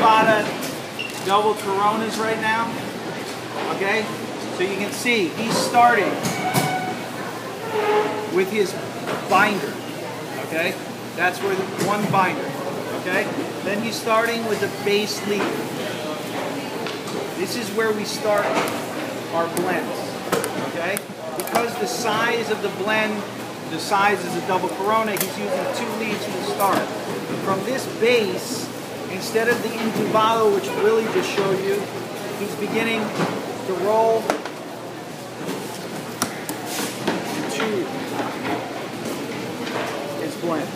Incubata double Coronas right now. Okay? So you can see he's starting with his binder. Okay? That's where the one binder. Okay? Then he's starting with the base leaf. This is where we start our blends. Okay? Because the size of the blend, the size is a double Corona, he's using two leaves to start. From this base, instead of the entubado, which Willy just showed you, he's beginning to roll to his blend.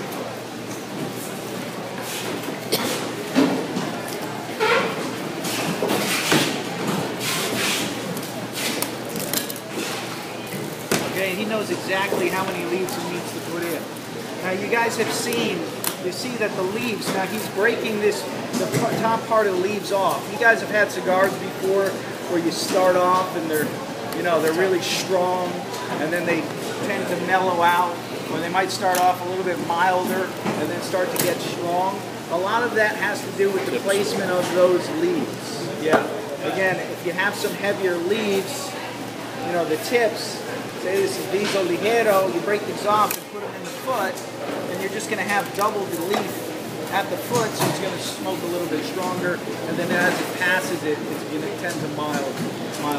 Okay, he knows exactly how many leaves he needs to put in. Now you guys have seen, you see that the leaves, now he's breaking this, the top part of the leaves off. You guys have had cigars before where you start off and they're, you know, they're really strong and then they tend to mellow out when they might start off a little bit milder and then start to get strong. A lot of that has to do with the placement of those leaves. Yeah. Again, if you have some heavier leaves, you know, the tips, say this is Viso Ligero, you break these off and put them in the foot, and you're just going to have double the leaf at the foot, so it's going to smoke a little bit stronger, and then as it passes it, it's going to tend to mild, mild.